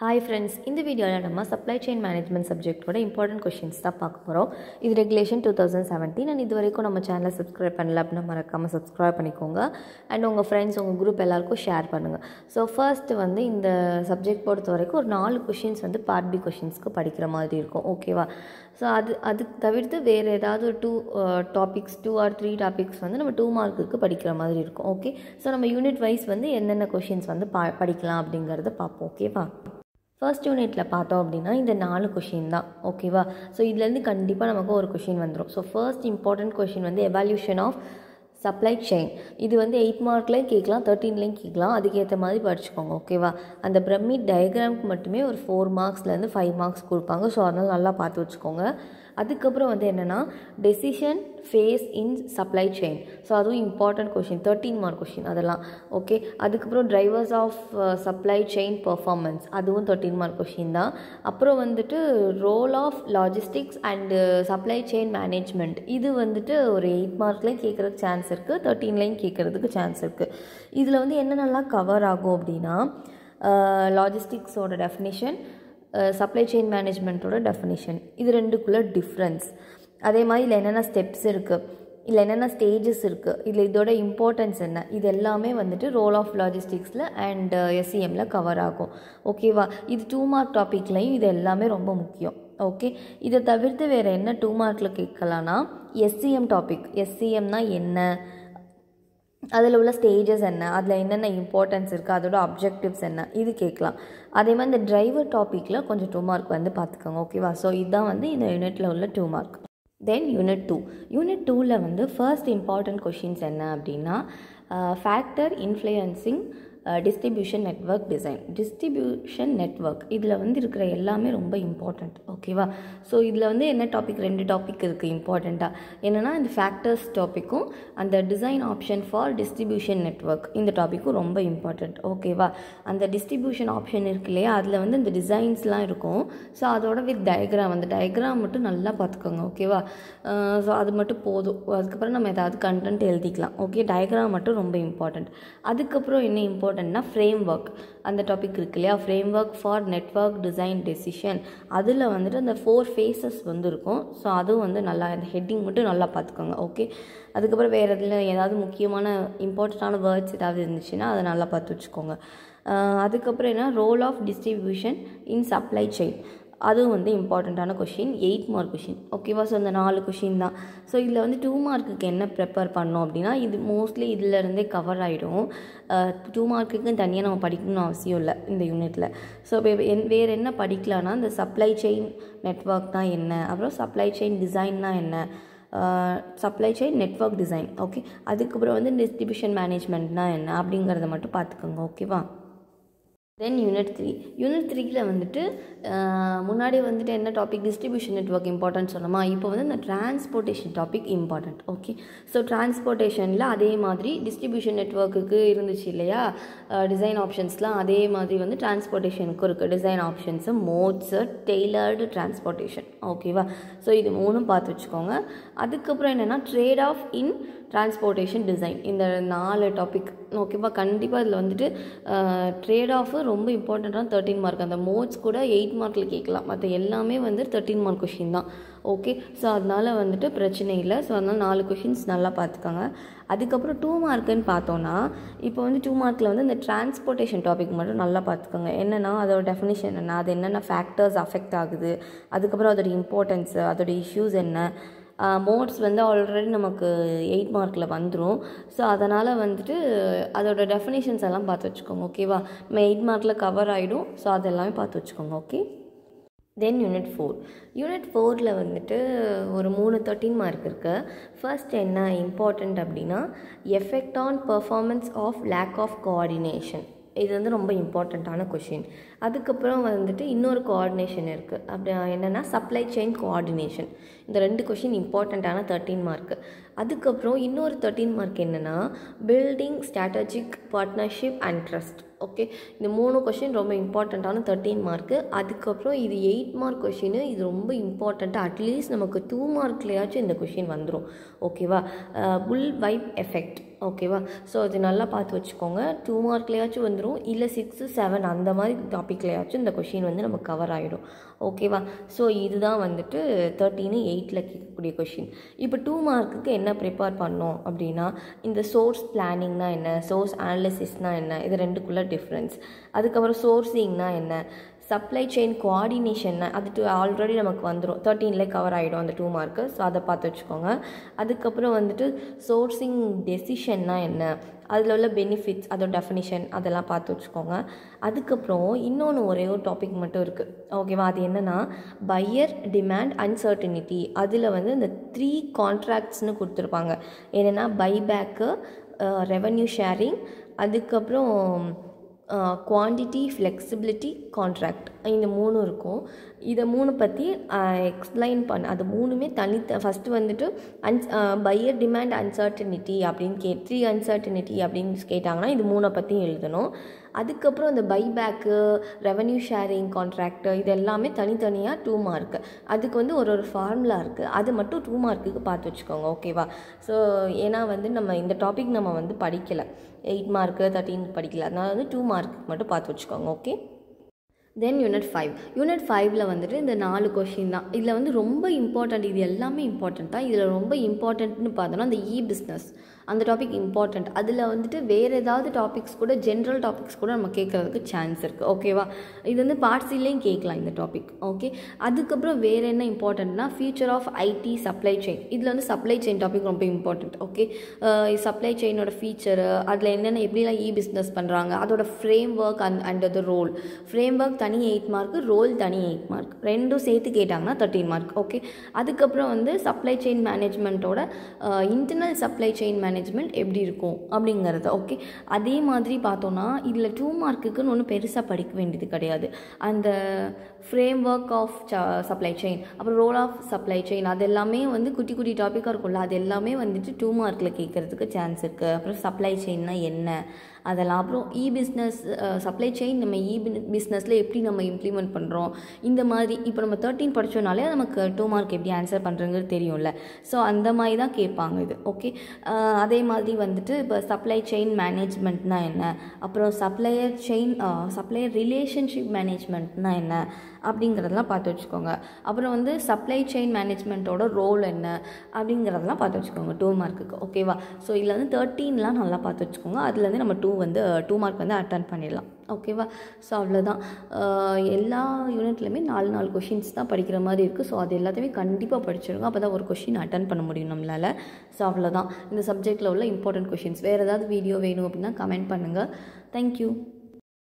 Hi friends இந்த வீடியோவில் நம்ம சப்ளை செயின் மேனேஜ்மெண்ட் சப்ஜெக்ட்டோட இம்பார்ட்டன்ட் கொஷின்ஸ் தான் பார்க்க போகிறோம் இது regulation two thousand seventeen and இது வரைக்கும் நம்ம சேனலை சப்ஸ்கிரைப் பண்ணல அப்படின்னா மறக்காமல் சப்ஸ்கிரைப் பண்ணிக்கோங்க. அண்ட் உங்கள் ஃப்ரெண்ட்ஸ் உங்கள் குரூப் எல்லாருக்கும் ஷேர் பண்ணுங்கள் ஸோ ஃபர்ஸ்ட் வந்து இந்த சப்ஜெக்ட் பொறுத்த வரைக்கும் ஒரு நாலு கொஷின்ஸ் வந்து பார்ட் பி கொஷின்ஸ்க்கு படிக்கிற மாதிரி இருக்கும். ஓகேவா ஸோ அது அது தவிர்த்து வேறு ஏதாவது ஒரு two topics two or three topics வந்து நம்ம டூ மார்க்குக்கு படிக்கிற மாதிரி இருக்கும். ஓகே ஸோ நம்ம யூனிட் வைஸ் வந்து என்னென்ன கொஷின்ஸ் வந்து பா படிக்கலாம் அப்படிங்கிறத பார்ப்போம். ஓகேவா ஃபர்ஸ்ட் யூனிட்டில் பார்த்தோம் அப்படின்னா இந்த நாலு கொஷின் தான். ஓகேவா ஸோ இதுலேருந்து கண்டிப்பாக நமக்கு ஒரு கொஷின் வந்துடும் ஸோ ஃபர்ஸ்ட் இம்பார்ட்டண்ட் கொஷின் வந்து எவால்யூஷன் ஆஃப் சப்ளை செயின் இது வந்து எயிட் மார்க்லேயும் கேட்கலாம் தேர்ட்டீன்லேயும் கேட்கலாம். அதுக்கேற்ற மாதிரி படிச்சுக்கோங்க. ஓகேவா அந்த பிரமிட் டயக்ராம்க்கு மட்டுமே ஒரு ஃபோர் மார்க்ஸ்லேருந்து ஃபைவ் மார்க்ஸ் கொடுப்பாங்க. ஸோ அதனால் நல்லா பார்த்து வச்சுக்கோங்க. அதுக்கப்புறம் வந்து என்னென்னா decision phase in supply chain so அதுவும் important question thirteen mark question அதெல்லாம். ஓகே அதுக்கப்புறம் drivers of supply chain performance அதுவும் தேர்ட்டீன் மார்க் கொஷின் தான். அப்புறம் வந்துட்டு role of logistics and supply chain management இது வந்துட்டு ஒரு எயிட் மார்க்லேயும் கேட்குறதுக்கு சான்ஸ் இருக்குது தேர்ட்டீன்லேயும் கேட்குறதுக்கு சான்ஸ் இருக்குது இதில் வந்து என்னென்னலாம் கவர் ஆகும் அப்படின்னா uh, லாஜிஸ்டிக்ஸோட டெஃபினிஷன் சப்ளை செயின் மேனேஜ்மெண்ட்டோட டெஃபினிஷன் இது ரெண்டுக்குள்ளே டிஃப்ரென்ஸ் அதே மாதிரி இதில் என்னென்ன ஸ்டெப்ஸ் இருக்குது இதில் என்னென்ன ஸ்டேஜஸ் இருக்குது இதில் இதோட இம்பார்ட்டன்ஸ் என்ன? இது எல்லாமே வந்துட்டு ரோல் ஆஃப் லாஜிஸ்டிக்ஸில் அண்ட் எஸ்சிஎம்மில் கவர் ஆகும். ஓகேவா இது டூ மார்க் டாப்பிக்லையும் இது எல்லாமே ரொம்ப முக்கியம். ஓகே இதை தவிர்த்து வேறு என்ன டூ மார்க்கில் கேட்கலான்னா எஸ்சிஎம் டாபிக் எஸ்சிஎம்னா என்ன? அதில் உள்ள ஸ்டேஜஸ் என்ன? அதில் என்னென்ன இம்பார்ட்டன்ஸ் இருக்குது அதோட அப்ஜெக்டிவ்ஸ் என்ன? இது கேட்கலாம். அதே மாதிரி இந்த டிரைவர் டாப்பிக்கில் கொஞ்சம் டூ மார்க் வந்து பார்த்துக்கோங்க ஓகேவா ஸோ இதுதான் வந்து இந்த யூனிட்டில் உள்ள two mark then unit two unit டூவில் வந்து ஃபர்ஸ்ட் இம்பார்ட்டன்ட் கொஷின்ஸ் என்ன அப்படின்னா uh, factor influencing distribution network design distribution network இதில் வந்து இருக்கிற எல்லாமே ரொம்ப இம்பார்ட்டண்ட் ஓகேவா ஸோ இதில் வந்து என்ன டாபிக் ரெண்டு டாபிக் இருக்குது இம்பார்ட்டண்ட்டாக என்னென்னா இந்த ஃபேக்டர்ஸ் டாப்பிக்கும் அந்த design option for distribution network இந்த டாப்பிக்கும் ரொம்ப இம்பார்ட்டண்ட் ஓகேவா அந்த டிஸ்ட்ரிபியூஷன் ஆப்ஷன் இருக்கு இல்லையா? அதில் வந்து இந்த டிசைன்ஸ்லாம் இருக்கும். ஸோ அதோட வித் டயக்ராம் அந்த டயக்ராம் மட்டும் நல்லா பார்த்துக்கோங்க ஓகேவா ஸோ அது மட்டும் போதும். அதுக்கப்புறம் நம்ம ஏதாவது கண்டென்ட் எழுதிக்கலாம் ஓகே டயக்ராம் மட்டும் ரொம்ப இம்பார்ட்டண்ட் அதுக்கப்புறம் என்ன இம்பார்ட்டன்ட் இம்பார்ட்டண்ட்னா ஃப்ரேம் ஒர்க் அந்த டாபிக் இருக்கு இல்லையா? Framework for network design decision அதில் வந்துட்டு அந்த ஃபோர் ஃபேஸஸ் வந்து இருக்கும் ஸோ அதுவும் வந்து நல்லா அந்த ஹெட்டிங் மட்டும் நல்லா பார்த்துக்கோங்க ஓகே அதுக்கப்புறம் வேறு இதில் ஏதாவது முக்கியமான இம்பார்ட்டண்ட்டான வேர்ட்ஸ் ஏதாவது இருந்துச்சுன்னா அதை நல்லா பார்த்து வச்சுக்கோங்க. அதுக்கப்புறம் என்ன? Role of distribution in supply chain அதுவும் வந்து இம்பார்ட்டண்ட்டான கொஷின் எயிட் மார்க் கொஷின் ஓகேவா ஸோ இந்த நாலு கொஷின் தான். ஸோ இதில் வந்து டூ மார்க்குக்கு என்ன ப்ரிப்பேர் பண்ணோம் அப்படின்னா இது மோஸ்ட்லி இதிலருந்தே கவர் ஆகிடும் டூ மார்க்குக்கு தனியாக நம்ம படிக்கணும்னு அவசியம் இல்லை இந்த யூனிட்டில் ஸோ என் வேறு என்ன படிக்கலான்னா இந்த சப்ளை செயின் நெட்ஒர்க் தான் என்ன? அப்புறம் சப்ளை செயின் டிசைன்னா என்ன? Supply chain network design okay அதுக்கப்புறம் வந்து டிஸ்ட்ரிபியூஷன் மேனேஜ்மெண்ட்னா என்ன? அப்படிங்கிறத மட்டும் பார்த்துக்கோங்க. ஓகேவா தென் யூனிட் த்ரீ யூனிட் த்ரீயில் வந்துட்டு முன்னாடி வந்துட்டு என்ன டாபிக் டிஸ்ட்ரிபியூஷன் நெட்ஒர்க் இம்பார்ட்டன்ட் சொன்னோமா இப்போ வந்து இந்த transportation topic important okay so டிரான்ஸ்போர்ட்டேஷனில் அதே மாதிரி டிஸ்ட்ரிபியூஷன் நெட்ஒர்க்குக்கு இருந்துச்சு இல்லையா? டிசைன் ஆப்ஷன்ஸ்லாம் அதே மாதிரி வந்து டிரான்ஸ்போர்ட்டேஷனுக்கும் இருக்குது design options modes tailored transportation ஓகேவா ஸோ இது மூணும் பார்த்து வச்சுக்கோங்க. அதுக்கப்புறம் என்னென்னா trade off in transportation design இந்த நாலு டாபிக் ஓகேவா கண்டிப்பாக இதில் வந்துட்டு ட்ரேட் ஆஃபு ரொம்ப இம்பார்ட்டண்ட்டான தேர்ட்டின் மார்க் அந்த மோட்ஸ் கூட எயிட் மார்க்கில் கேட்கலாம். மற்ற எல்லாமே வந்து தேர்ட்டின் மார்க் கொஷின் தான். ஓகே ஸோ அதனால் வந்துட்டு பிரச்சனை இல்லை. ஸோ அதனால் நாலு கொஷின்ஸ் நல்லா பார்த்துக்கோங்க. அதுக்கப்புறம் டூ மார்க்குன்னு பார்த்தோன்னா இப்போ வந்து டூ மார்க்கில் வந்து இந்த டிரான்ஸ்போர்ட்டேஷன் டாபிக் மட்டும் நல்லா பார்த்துக்கோங்க. என்னென்னா அதோட டெஃபினேஷன் என்ன அது என்னென்ன ஃபேக்டர்ஸ் அஃபெக்ட் ஆகுது? அதுக்கப்புறம் அதோட இம்பார்ட்டன்ஸு அதோட இஷ்யூஸ் என்ன? மோட்ஸ் வந்து ஆல்ரெடி நமக்கு எயிட் மார்க்கில் வந்துடும் ஸோ அதனால் வந்துட்டு அதோட டெஃபினேஷன்ஸ் எல்லாம் பார்த்து வச்சுக்கோங்க ஓகேவா நம்ம எயிட் மார்க்கில் கவர் ஆகிடும் ஸோ அதெல்லாமே பார்த்து வச்சுக்கோங்க okay then unit four unit ஃபோரில் வந்துட்டு ஒரு மூணு தேர்ட்டின் மார்க் இருக்குது ஃபர்ஸ்ட் என்ன இம்பார்ட்டண்ட் அப்படின்னா effect on performance of lack of coordination இது வந்து ரொம்ப இம்பார்ட்டண்ட்டான கொஷின். அதுக்கப்புறம் வந்துட்டு இன்னொரு கோஆர்டினேஷன் இருக்குது அப்படி என்னென்னா சப்ளை செயின் கோஆர்டினேஷன் இந்த ரெண்டு கொஷின் இம்பார்ட்டண்ட்டான தேர்ட்டீன் மார்க்கு அதுக்கப்புறம் இன்னொரு தேர்ட்டீன் மார்க் என்னென்னா building strategic partnership and trust okay இந்த மூணு கொஷின் ரொம்ப இம்பார்ட்டண்ட்டான தேர்ட்டீன் மார்க்கு அதுக்கப்புறம் இது எயிட் மார்க் கொஷின். இது ரொம்ப இம்பார்ட்டண்ட்டாக அட்லீஸ்ட் நமக்கு டூ மார்க்லேயாச்சும் இந்த கொஷின் வந்துடும் ஓகேவா புல் வைப் எஃபெக்ட் ஓகேவா ஸோ அது நல்லா பார்த்து வச்சுக்கோங்க. டூ மார்க்லேயாச்சும் வந்துடும் இல்லை சிக்ஸு செவன் அந்த மாதிரி டாப்பிக்லையாச்சும் இந்த கொஷின் வந்து நம்ம கவர் ஆகிடும் ஓகேவா ஸோ இதுதான் வந்துட்டு தேர்ட்டீனு எயிட்டில் கேட்கக்கூடிய கொஷின் இப்போ டூ மார்க்குக்கு என்ன ப்ரிப்பேர் பண்ணோம் அப்படின்னா இந்த சோர்ஸ் பிளானிங்னா என்ன? சோர்ஸ் அனாலிசிஸ்னால் என்ன? இது ரெண்டுக்குள்ளே டிஃப்ரென்ஸ் அதுக்கப்புறம் சோர்ஸிங்னா என்ன? சப்ளை செயின் கோஆர்டினேஷன் அது டூ ஆல்ரெடி நமக்கு வந்துடும் தேர்ட்டீனில் கவர் ஆகிடும் அந்த டூ மார்க்கு ஸோ அதை பார்த்து வச்சுக்கோங்க. அதுக்கப்புறம் வந்துட்டு சோர்சிங் டெசிஷன்னா என்ன? அதில் உள்ள பெனிஃபிட்ஸ் அதோட டெஃபினிஷன் அதெல்லாம் பார்த்து வச்சுக்கோங்க. அதுக்கப்புறம் இன்னொன்று ஒரே ஒரு டாபிக் மட்டும் இருக்குது ஓகேவா அது என்னென்னா பையர் டிமாண்ட் அன்சர்டனிட்டி அதில் வந்து இந்த த்ரீ கான்ட்ராக்ட்ஸ்னு கொடுத்துருப்பாங்க. என்னென்னா பைபேக்கு ரெவன்யூ uh, ஷேரிங் அதுக்கப்புறம் குவான்டிட்டி ஃப்ளெக்சிபிலிட்டி கான்ட்ராக்ட் இந்த மூணும் இருக்கும். இதை மூணு பற்றி எக்ஸ்பிளைன் பண்ண. அது மூணுமே தனி ஃபஸ்ட்டு வந்துட்டு அன்ஸ் பையர் டிமாண்ட் அன்சர்டனிட்டி அப்படின்னு கே த்ரீ அன்சர்டனிட்டி அப்படின்னு கேட்டாங்கன்னா இது மூணை பற்றி எழுதணும். அதுக்கப்புறம் இந்த பைபேக்கு ரெவன்யூ ஷேரிங் கான்ட்ராக்டு இது எல்லாமே தனித்தனியாக டூ மார்க்கு அதுக்கு வந்து ஒரு ஒரு ஃபார்முலா இருக்குது அது மட்டும் டூ மார்க்குக்கு பார்த்து வச்சுக்கோங்க ஓகேவா ஸோ ஏன்னா வந்து நம்ம இந்த டாபிக் நம்ம வந்து படிக்கலை. எயிட் மார்க்கு தேர்ட்டின் படிக்கல. அதனால் வந்து டூ மார்க்கு மட்டும் பார்த்து வச்சுக்கோங்க okay then unit five unit ஃபைவ்ல வந்துட்டு இந்த நாலு கொஷின் தான். இதில் வந்து ரொம்ப இம்பார்ட்டண்ட் இது எல்லாமே இம்பார்ட்டண்ட் தான். இதில் ரொம்ப இம்பார்ட்டன்ட்னு பார்த்தோன்னா இந்த இ பிஸ்னஸ் அந்த டாபிக் இம்பார்ட்டண்ட் அதில் வந்துட்டு வேறு ஏதாவது டாபிக்ஸ் கூட ஜென்ரல் டாபிக்ஸ் கூட நம்ம கேட்குறதுக்கு சான்ஸ் இருக்குது ஓகேவா இது வந்து பார்ட்ஸிலையும் கேட்கலாம் இந்த டாபிக் ஓகே அதுக்கப்புறம் வேறு என்ன இம்பார்ட்டண்ட்னா future of IT supply chain இதில் வந்து சப்ளை செயின் டாபிக் ரொம்ப இம்பார்ட்டண்ட் ஓகே சப்ளை செயினோட ஃபீச்சரு அதில் என்னென்ன எப்படிலாம் இ பிஸ்னஸ் பண்ணுறாங்க அதோட ஃப்ரேம் ஒர்க் அண்ட் அண்ட் அது ரோல் ஃப்ரேம் ஒர்க் தனி எயிட் மார்க் ரோல் தனி எயிட் மார்க் ரெண்டும் சேர்த்து கேட்டாங்கன்னா தேர்ட்டின் மார்க் ஓகே அதுக்கப்புறம் வந்து supply chain மேனேஜ்மெண்ட்டோட internal supply chain manage management எப்படி இருக்கும் அப்படிங்கிறது ஓகே அதே மாதிரி பார்த்தோன்னா இதில் டூ மார்க்குக்குன்னு ஒன்றும் பெருசாக படிக்க வேண்டியது கிடையாது. அந்த framework of supply chain அப்புறம் ரோல் ஆஃப் சப்ளை செயின் அது எல்லாமே வந்து குட்டி குட்டி டாப்பிக்காக இருக்கும்ல அது எல்லாமே வந்துட்டு டூ மார்க்கில் கேட்குறதுக்கு சான்ஸ் இருக்குது அப்புறம் சப்ளை செயின்னா என்ன? அதெல்லாம். அப்புறம் இ பிஸ்னஸ் சப்ளை செயின் நம்ம இ பிஸ்னஸில் எப்படி நம்ம இம்ப்ளிமெண்ட் பண்ணுறோம் இந்த மாதிரி இப்போ நம்ம தேர்ட்டின் படித்தோம்னாலே நமக்கு டூ மார்க் எப்படி ஆன்சர் பண்ணுறங்கிறது தெரியும்ல. ஸோ அந்த மாதிரி தான் கேட்பாங்க இது. ஓகே அதே மாதிரி வந்துட்டு இப்போ சப்ளை செயின் மேனேஜ்மெண்ட்னா என்ன? அப்புறம் சப்ளையர் செயின் சப்ளையர் ரிலேஷன்ஷிப் மேனேஜ்மெண்ட்னா என்ன? அப்படிங்கிறதெல்லாம் பார்த்து வச்சுக்கோங்க. அப்புறம் வந்து சப்ளை செயின் மேனேஜ்மெண்ட்டோட ரோல் என்ன? அப்படிங்கிறதெல்லாம் பார்த்து வச்சுக்கோங்க. டூ மார்க்குக்கு ஓகேவா ஸோ இதில் வந்து தேர்ட்டீன்லாம் நல்லா பார்த்து வச்சுக்கோங்க. அதுலேருந்து நம்ம டூ டூ வந்து டூ மார்க் வந்து அட்டன் பண்ணிடலாம். ஓகேவா ஸோ அவ்வளோதான் எல்லா யூனிட்லையுமே நாலு நாலு கொஷின்ஸ் தான் படிக்கிற மாதிரி இருக்குது ஸோ அது எல்லாத்தையுமே கண்டிப்பாக படிச்சிருங்க. அப்போ தான் ஒரு கொஷின் அட்டன் பண்ண முடியும் நம்மளால். ஸோ அவ்வளோதான் இந்த சப்ஜெக்டில் உள்ள இம்பார்ட்டன்ட் கொஷின்ஸ் வேறு ஏதாவது வீடியோ வேணும் அப்படின்னா கமெண்ட் பண்ணுங்கள் தேங்க்யூ